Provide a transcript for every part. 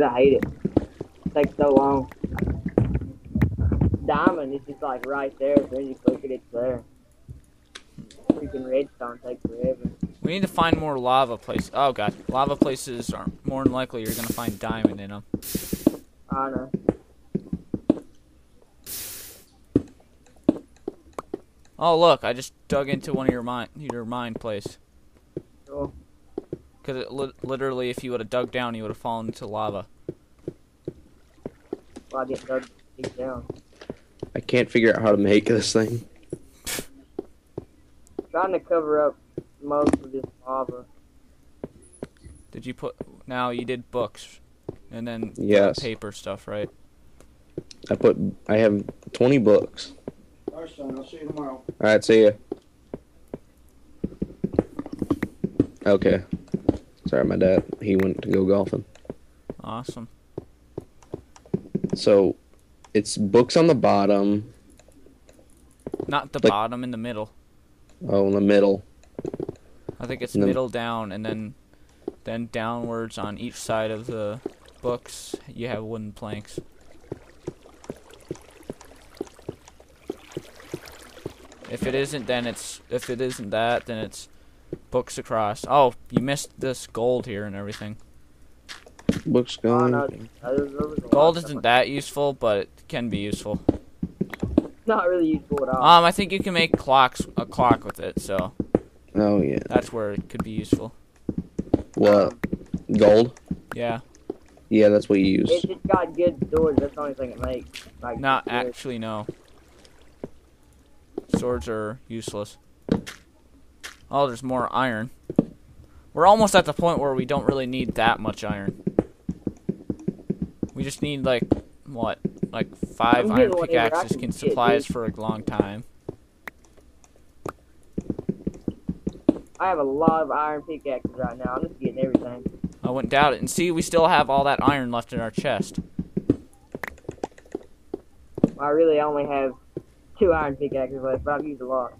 I hate it. It takes so long. Diamond is just like right there. As soon as you click it, it's there. Freaking redstone takes forever. We need to find more lava places. Oh god, lava places are more than likely you're gonna find diamond in them. I know. Oh look, I just dug into one of your mine your mine place. Cool. Because li- literally, if you would have dug down, you would have fallen into lava. Well, I get dug deep down. I can't figure out how to make this thing. Trying to cover up most of this lava. Did you put? Now you did books, and then Yes. paper stuff, right? I put. I have 20 books. All right, son. I'll see you tomorrow. All right, see ya. Okay. Sorry, my dad. He went to go golfing. Awesome. So, it's books on the bottom. Not the Like- bottom, in the middle. Oh, in the middle. I think it's then- middle down, and then then downwards on each side of the books. You have wooden planks. If it isn't, then it's if it isn't that, then it's books across. Oh, you missed this gold here and everything. Books Oh, no. There was- there was a lot Gold isn't that useful, but it can be useful. Not really useful at all. Um, I think you can make clocks a clock with it, so Oh yeah. that's where it could be useful. What? Um, Gold? Yeah, Yeah, that's what you use. It's use. just got good storage. That's the only thing it makes. Like not good. actually no. Swords are useless. Oh, there's more iron. We're almost at the point where we don't really need that much iron. We just need like what, like five iron getting whatever I pickaxes can can supply us for a long time. I have a lot of iron pickaxes right now. I'm just getting everything. I wouldn't doubt it. And see, we still have all that iron left in our chest. I really only have two iron pickaxes left, but I've used a lot.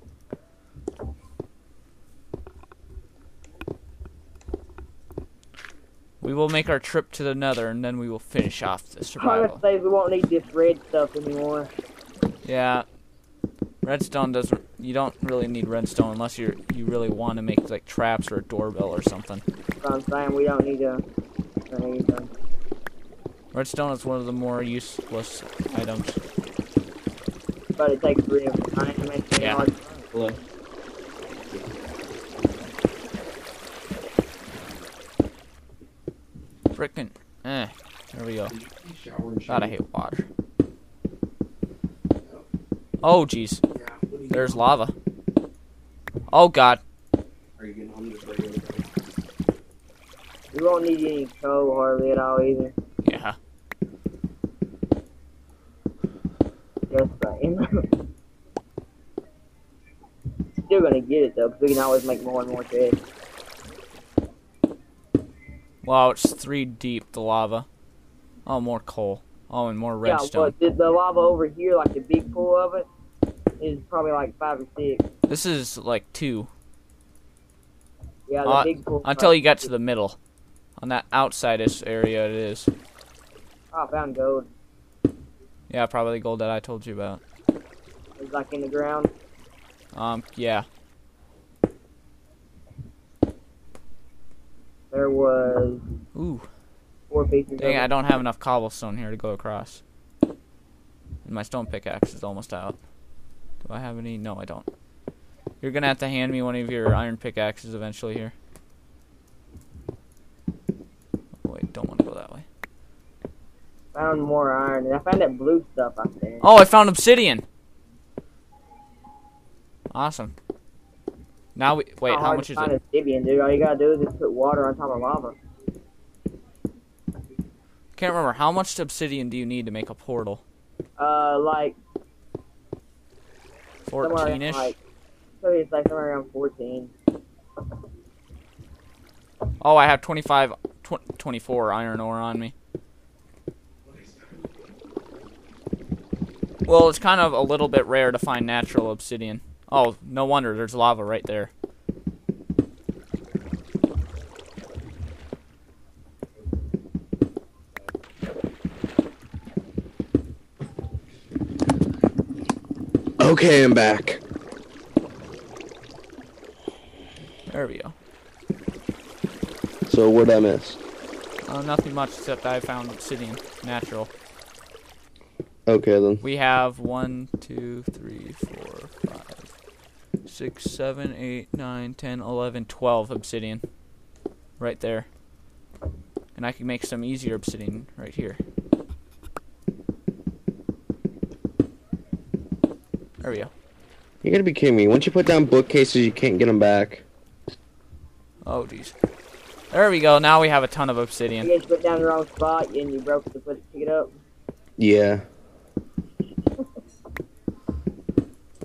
We will make our trip to the Nether, and then we will finish off the I'm survival. gonna say we won't need this red stuff anymore. Yeah. Redstone doesn't. You don't really need redstone unless you you really want to make like traps or a doorbell or something. That's what I'm saying. We don't need to. Anything. Redstone is one of the more useless items. But it takes forever. I ain't making Yeah. hard. Frickin' eh. There we go. God, I hate water. Oh jeez. There's lava. Oh god. Are you getting home? We won't need any coal hardly at all either. Yeah. Just saying. Still gonna get it though, because we can always make more and more chests. Wow, it's three deep. The lava. Oh, more coal. Oh, and more redstone. Yeah, but the, the lava over here, like the big pool of it, is probably like five or six. This is like two. Yeah, the Uh, big pool. Until you get to the middle. On that outside-ish area it is. Oh, I found gold. Yeah, probably the gold that I told you about. It's like in the ground. Um, yeah. There was Ooh. four. Dang, I don't have enough cobblestone here to go across. And my stone pickaxe is almost out. Do I have any? No, I don't. You're gonna have to hand me one of your iron pickaxes eventually here. Oh, wait, don't want to go that way. Found more iron, and I found that blue stuff out there. Oh, I found obsidian! Awesome. Now we wait. How hard much is it? Obsidian, dude. All you gotta do is just put water on top of lava. Can't remember. How much obsidian do you need to make a portal? Uh, like Fourteen-ish. like, so it's like somewhere around fourteen. Oh, I have 25, tw- 24 iron ore on me. Well, it's kind of a little bit rare to find natural obsidian. Oh, no wonder. There's lava right there. Okay, I'm back. There we go. So what'd I miss? Uh, nothing much except I found obsidian, natural. Okay then. We have one, two, three, four six, seven, eight, nine, ten, eleven, twelve obsidian. Right there. And I can make some easier obsidian right here. There we go. You gotta be kidding me. Once you put down bookcases, you can't get them back. Oh, jeez. There we go. Now we have a ton of obsidian. You obsidian. guys put down the wrong spot and you broke the foot to pick it up. Yeah.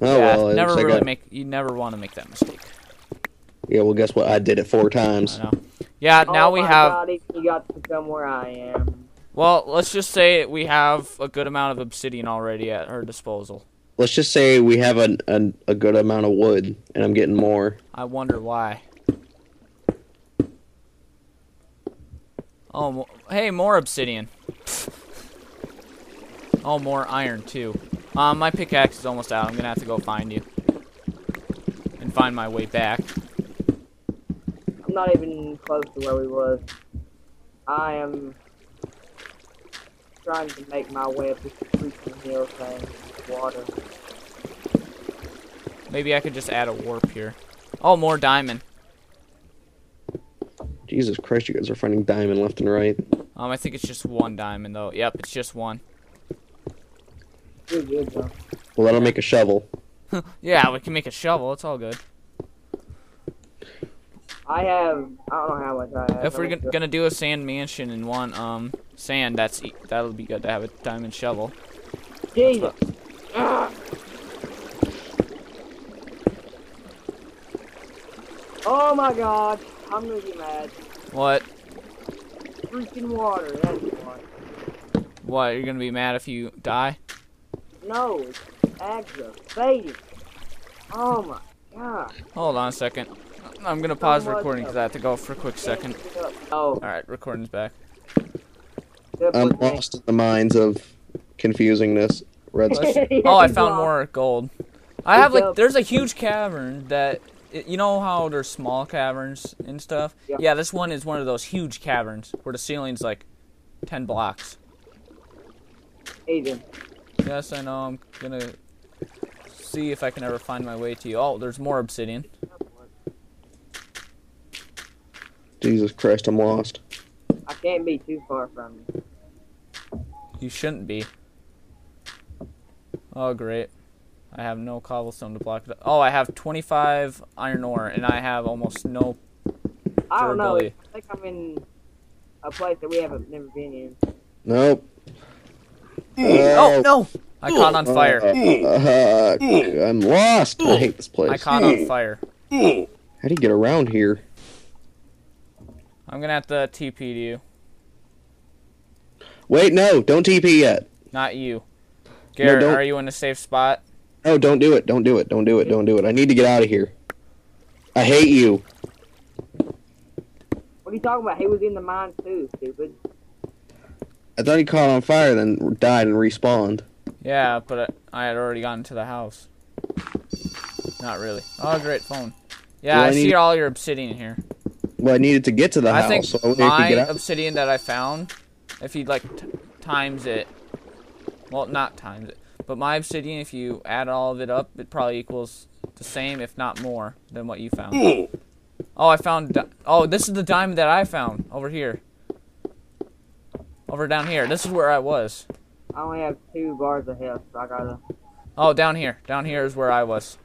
Oh yeah, well, at never least I really got- make. You never want to make that mistake. Yeah, well, guess what? I did it four times. Yeah. Now oh we have. God, you got to come where I am. Well, let's just say we have a good amount of obsidian already at our disposal. Let's just say we have a, a a good amount of wood, and I'm getting more. I wonder why. Oh, hey, more obsidian. oh, more iron too. Um, my pickaxe is almost out. I'm gonna have to go find you and find my way back. I'm not even close to where we was. I am trying to make my way up this freaking hill thing with water. Maybe I could just add a warp here. Oh, more diamond. Jesus Christ, you guys are finding diamond left and right. Um, I think it's just one diamond though. Yep, it's just one. You're good. Well, that'll make a shovel. Yeah, we can make a shovel. It's all good. I have I don't know how much I have. If we're I'm gon- gonna do a sand mansion and want um sand, that's e- that'll be good to have a diamond shovel. Jesus. Ah. Oh my god, I'm gonna get mad. What? Freaking water, that's what. What? You're gonna be mad if you die? No, it's aggravating. Oh my god. Hold on a second. I'm gonna pause the recording because I have to go for a quick second. Oh, All right, recording's back. I'm lost in the mines of confusingness. Red. Oh, I found more gold. I have like, there's a huge cavern that, you know how there's small caverns and stuff. Yeah. Yeah, this one is one of those huge caverns where the ceiling's like, ten blocks. Aiden. Yes, I know. I'm gonna see if I can ever find my way to you. Oh, there's more obsidian. Jesus Christ, I'm lost. I can't be too far from you. You shouldn't be. Oh, great. I have no cobblestone to block it up. Oh, I have 25 iron ore, and I have almost no. I don't know. I think I'm in a place that we haven't never been in. Nope. Oh, no! I caught on fire. Uh, I'm lost. I hate this place. I caught on fire. How do you get around here? I'm gonna have to TP to you. Wait, no, don't TP yet. Not you. Garret, don't. are you in a safe spot? No, don't do it. Don't do it. Don't do it. Don't do it. I need to get out of here. I hate you. What are you talking about? He was in the mine too, stupid. I thought he caught on fire, then died and respawned. Yeah, but I I had already gotten to the house. Not really. Oh, great phone. Yeah, Well, I I see all your obsidian here. Well, I needed to get to the I house, think so I wonder if my get out. obsidian that I found, if you like t- times it, well, not times it, but my obsidian, if you add all of it up, it probably equals the same, if not more, than what you found. Oh, I found. Di- oh, this is the diamond that I found over here. Over down here. This is where I was. I only have two bars of health, so I gotta. Oh, down here. Down here is where I was.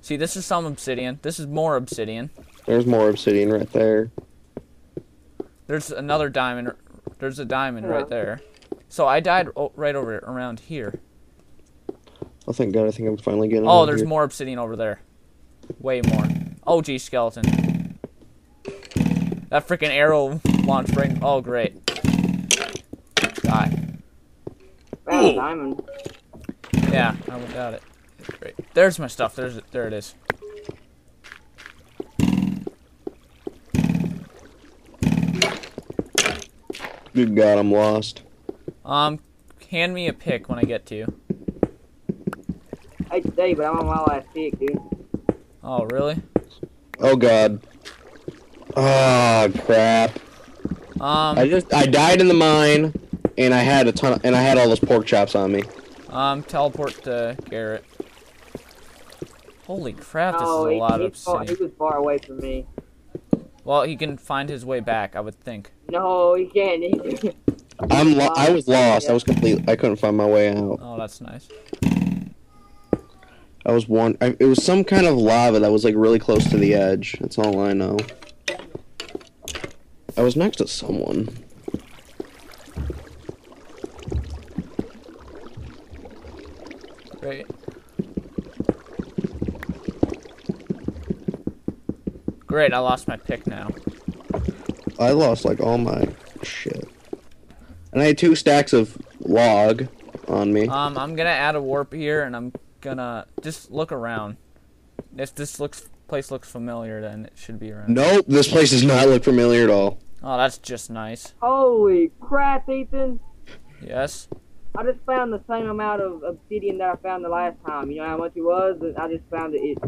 See, this is some obsidian. This is more obsidian. There's more obsidian right there. There's another diamond. There's a diamond Yeah. right there. So I died right over around here. Oh, thank God, I think I'm finally getting Oh, there's here. more obsidian over there. Way more. Oh, gee, skeleton. That freaking arrow launched right. Oh, great. Die. Found a diamond. Yeah, I got it. Great. There's my stuff. There's it. There it is. Good God, I'm lost. Um, hand me a pick when I get to you. Hey, there's day, but I'm on my last tick, dude. Oh, really? Oh god. Oh crap. Um, I just I died in the mine, and I had a ton of, and I had all those pork chops on me. um, teleport to Garret. Holy crap, this no, is a he, lot of he's far, he was far away from me. Well, he can find his way back, I would think. No, he can't. He, I'm lo- I was lost. I was complete. I couldn't find my way out. Oh, that's nice. I was one. I, it was some kind of lava that was like really close to the edge. That's all I know. I was next to someone. Great. Great, I lost my pick now. I lost like all my shit, and I had two stacks of log on me. Um, I'm gonna add a warp here, and I'm gonna just look around. If this looks place looks familiar, then it should be around. Nope, this place does not look familiar at all. Oh, that's just nice. holy crap, Ethan! Yes. I just found the same amount of obsidian that I found the last time. You know how much it was? I just found it. it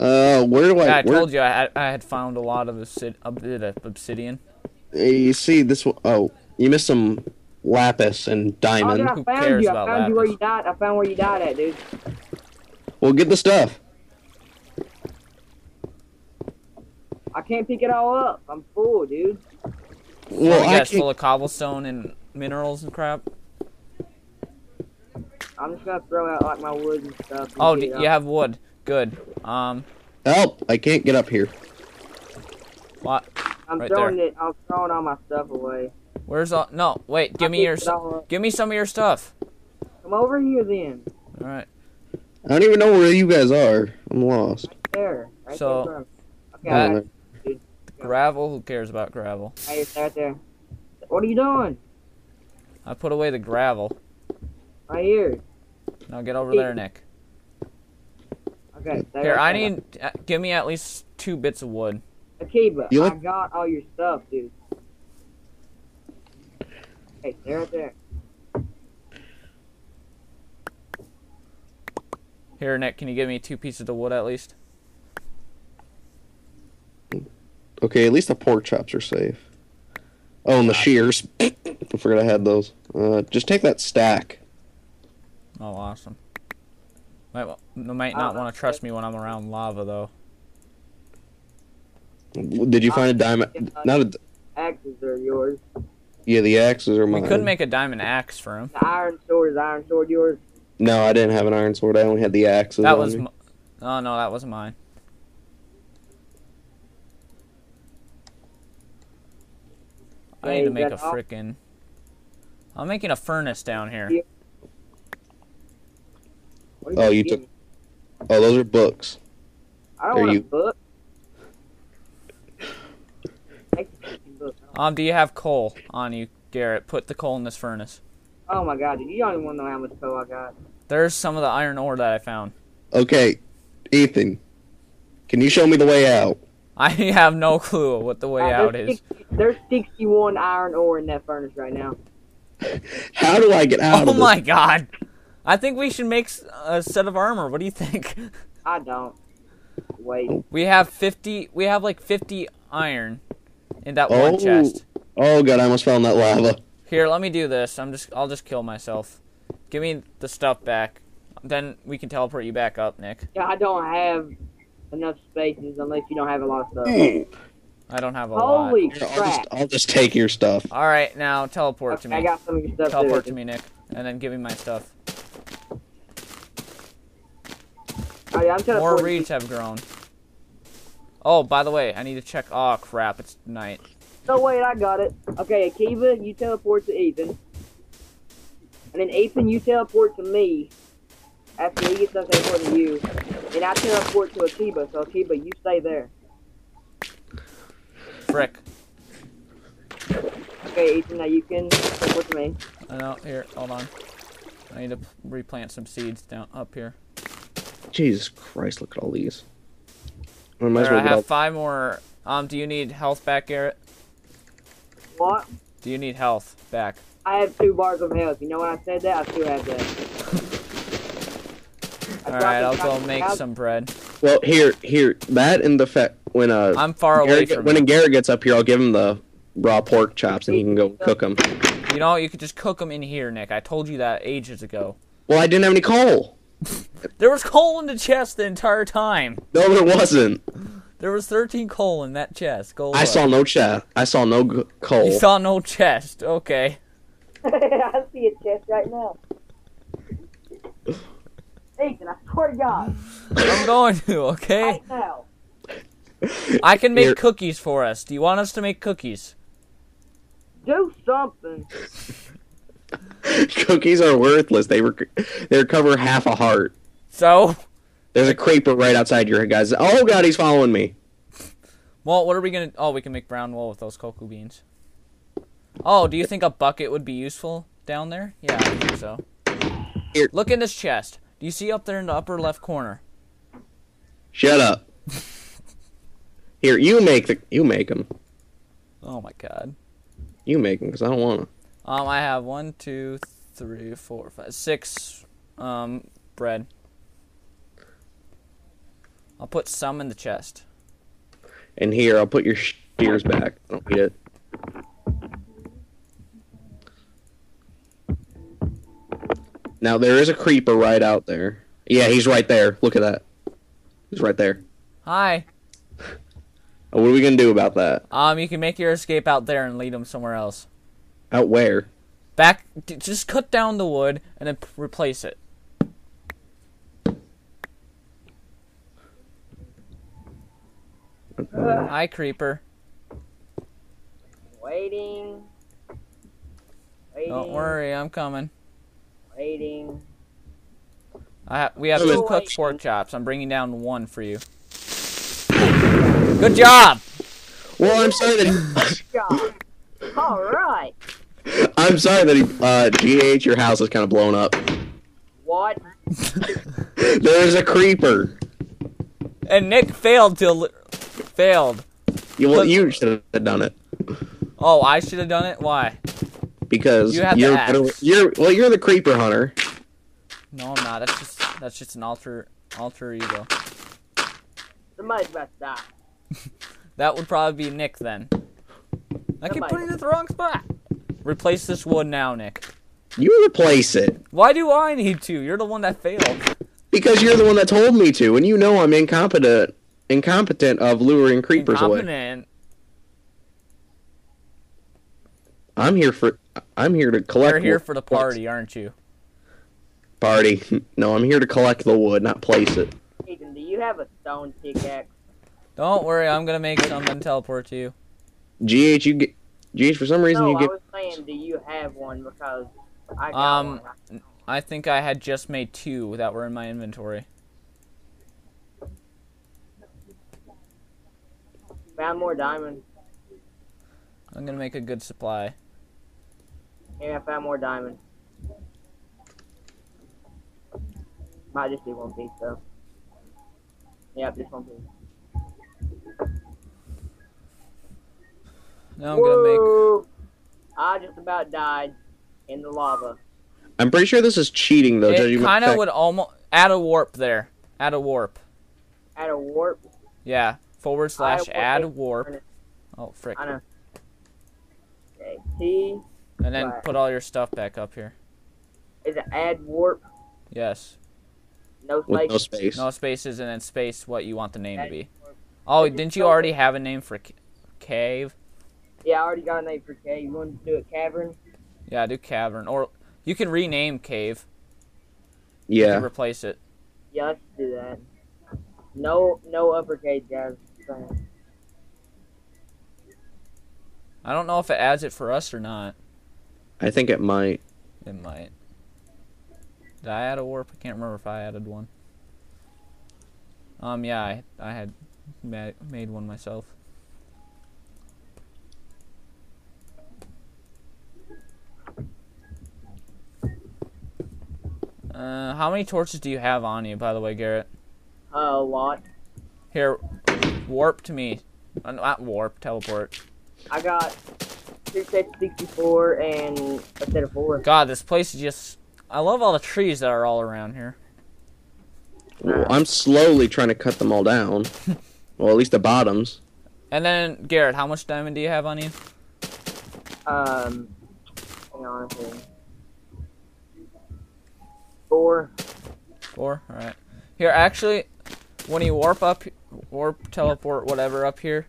Uh, where do I? Yeah, I where, told you I had, I had found a lot of obsid- a bit of obsidian. Hey, you see this? Oh, you missed some lapis and oh, diamond. dude, I Who found cares you. I about found you where you died. I found where you died at, dude. Well, get the stuff. I can't pick it all up. I'm full, dude. Well, oh, I yeah, can't- full of cobblestone and minerals and crap. I'm just gonna throw out like my wood and stuff. and Oh, d- you up. have wood. Good. Um, help! I can't get up here. what? I'm right throwing it. I'm throwing all my stuff away. Where's all? No, wait. Give I me your. picked it all up. Give me some of your stuff. Come over here then. All right. I don't even know where you guys are. I'm lost. Right There. Right So, there. Okay, that- right, Gravel. Who cares about gravel? right there, right there. What are you doing? I put away the gravel. Right here. Now get over there, Nick. Okay. Here, I need. Uh, give me at least two bits of wood. Akiba, You I got all your stuff, dude. Hey, stay right there. Here, Nick. Can you give me two pieces of wood at least? Okay, at least the pork chops are safe. Oh, and the shears. I forgot I had those. Uh, just take that stack. Oh, awesome. Might, wa- might not Uh, want to trust me when I'm around lava, though. Did you find a diamond? Not a. Axes are yours. Yeah, the axes are mine. We could make a diamond axe for him. The iron sword is iron sword yours. No, I didn't have an iron sword. I only had the axes. That on was. me. m- Oh no, that wasn't mine. I need to make a got frickin'. I'm making a furnace down here. Oh, you took. Oh, those are books. I don't are want you- a book. Take the fucking book. Um, do you have coal on you, Garret? Put the coal in this furnace. Oh my god, dude, you don't even want to know how much coal I got. There's some of the iron ore that I found. Okay, Ethan, can you show me the way out? I have no clue what the way Uh, out is. 60 there's 61 iron ore in that furnace right now. How do I get out of it? Oh of my god! I think we should make a set of armor. What do you think? I don't. Wait. We have 50. We have like 50 iron in that Oh. one chest. this? Oh god, I almost fell in that lava. Here, let me do this. I'm just. I'll just kill myself. Give me the stuff back. Then we can teleport you back up, Nick. Yeah, I don't have enough spaces unless you don't have a lot of stuff. I don't have a lot. Holy Here, I'll crap. just, I'll just take your stuff. All right, now teleport to me. I got some of your stuff Teleport too. to me, Nick, and then give me my stuff. Oh, I'm More teleporting. reeds have grown. Oh, by the way, I need to check. Oh crap! It's night. No, wait, I got it. Okay, Akiba, you teleport to Ethan. And then Ethan, you teleport to me. After he gets done teleporting to you. And I teleport to Akiba, so Akiba, you stay there. Frick. Okay, Ethan, now you can teleport to me. I know. Here, hold on. I need to replant some seeds down up here. Jesus Christ, look at all these. I might as There, I well get have all- five more. Um, do you need health back, Garret? What? Do you need health back? I have two bars of health. You know when I said that? I still have that. All right, I'll go make some bread. Well, here, here, that and the fact when uh I'm far away Garret, from when you. Garret gets up here, I'll give him the raw pork chops and he can go cook them. You know, you could just cook them in here, Nick. I told you that ages ago. Well, I didn't have any coal. There was coal in the chest the entire time. No, there wasn't. There was 13 coal in that chest. Go. I look. saw no chest. I saw no g- coal. You saw no chest. Okay. I see a chest right now. Ethan, I swear to God, I'm going to. Okay. right now. I can make Here. cookies for us. Do you want us to make cookies? Do something. Cookies are worthless. They were they recover half a heart. So, There's a creeper right outside your guys. Oh god, he's following me. well, what are we gonna? Oh, we can make brown wool with those cocoa beans. Oh, do you think a bucket would be useful down there? Yeah, I think so. Here. Look in this chest. Do you see up there in the upper left corner? Shut up. Here, you make the you make them. Oh my god. You make them because I don't want them. Um, I have one, two, three, four, five, six, um, bread. I'll put some in the chest. And here, I'll put your shears back. I don't need it. Now there is a creeper right out there. Yeah, he's right there. Look at that. He's right there. Hi. What are we gonna do about that? Um, you can make your escape out there and lead them somewhere else. Out where? Back, just cut down the wood and then replace it. Hi, creeper. Waiting. Waiting. Don't worry, I'm coming. Waiting. I ha- we have Hello. two cooked pork chops. I'm bringing down one for you. Good job. Well, I'm sorry that God. All right. I'm sorry that he, uh, GH, your house is kind of blown up. What? There's a creeper. And Nick failed to failed. You, well, you should have done it Oh, I should have done it. Why? Because You had the are axe. you're well, you're the creeper hunter. No, I'm not. That's just that's just an alter alter ego. Somebody's about to die. That would probably be Nick then. I keep putting it in the wrong spot. Replace this wood now, Nick. You replace it Why do I need to? You're the one that failed. because you're the one that told me to, and you know I'm incompetent, incompetent of luring creepers away. Incompetent. I'm here for I'm here to collect. You're here wood. for the party, aren't you? Party. No, I'm here to collect the wood, not place it. Ethan, do you have a stone pickaxe? Don't worry, I'm gonna make something and teleport to you. GH, you get GH for some reason No, you get. I get. was saying, do you have one? Because I got Um, one. I think I had just made two that were in my inventory. Found more diamonds. I'm gonna make a good supply. Yeah, I found more diamonds. Might just be one piece though. Yeah, just one piece. Now I'm gonna make. I just about died in the lava. I'm pretty sure this is cheating though. It judging by the kind of would almost add a warp there. Add a warp. Add a warp. Yeah. Forward slash I- add warp. Oh frick. I know. Okay, T And then Right. put all your stuff back up here. is it add warp? Yes. No with space. no space. No spaces and then space what you want the name to be. warp. Oh, Just didn't you go- already have a name for ca- cave? Yeah, I already got a name for cave. You want to do a cavern? Yeah, do cavern or you can rename cave. You yeah. can replace it. Yeah, let's do that. No, no uppercase, guys. Saying. I don't know if it adds it for us or not. I think it might. It might. Did I add a warp? I can't remember if I added one. Um, yeah, I, I had ma- made one myself. Uh, how many torches do you have on you, by the way, Garret? Uh, A lot. Here, warp to me. Uh, not warp, teleport. I got two sets 64 and a set of four. God, this place is just. I love all the trees that are all around here. Well, I'm slowly trying to cut them all down. well, at least the bottoms. And then Garret, how much diamond do you have on you? Um, hang on a. Four. Four. All right. Here, actually, when you warp up, warp, teleport, whatever up here,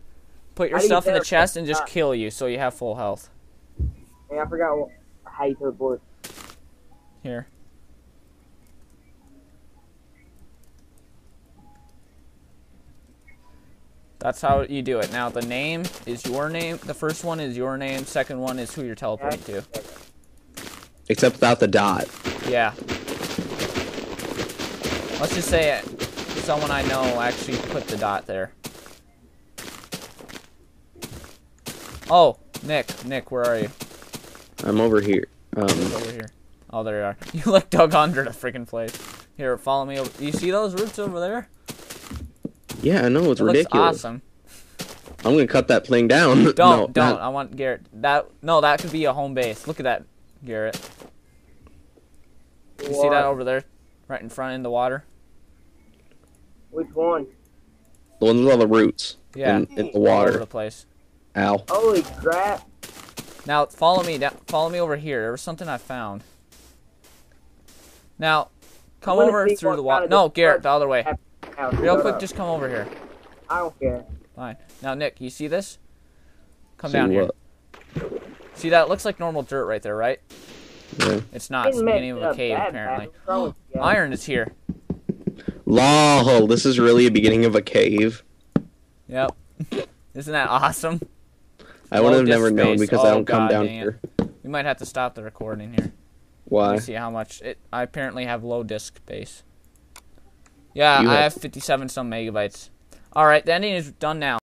put your How do you stuff in the chest and just kill you, so you have full health. Hey, I forgot what, how you teleport. Here. That's how you do it. Now the name is your name. The first one is your name. Second one is who you're teleporting to. Except without the dot. Yeah. Let's just say it, someone I know actually put the dot there. Oh, Nick, Nick, where are you? I'm over here. Um, Over here. Oh, there you are. You like dug under the freaking place. Here, follow me. Over. You see those roots over there? yeah, I know it's It looks ridiculous. awesome. I'm gonna cut that plane down. Don't, no, don't. not- I want Garret. That no, that could be a home base. Look at that, Garret. You see that over there, right in front in the water? Which one? the ones with all the roots. Yeah, In, in the all over water. the place. Ow. Holy crap! Now follow me down. Follow me over here. There was something I found. Now, come over through the water. No, Garret, the other way. Real quick, up. just come over here. I don't care. Fine. Now, Nick, you see this? Come See down here. See that? It looks like normal dirt right there, right? Yeah. It's not. It's the beginning of a cave, that apparently. bad. What's wrong with you guys? Iron is here. Lol, this is really a beginning of a cave. Yep. Isn't that awesome? I would have never known because I Oh, don't come God down dang here. We might have to stop the recording here. Why? See how much it. I apparently have low disk space. Yeah, You I have- have 57 some megabytes. All right, the ending is done now.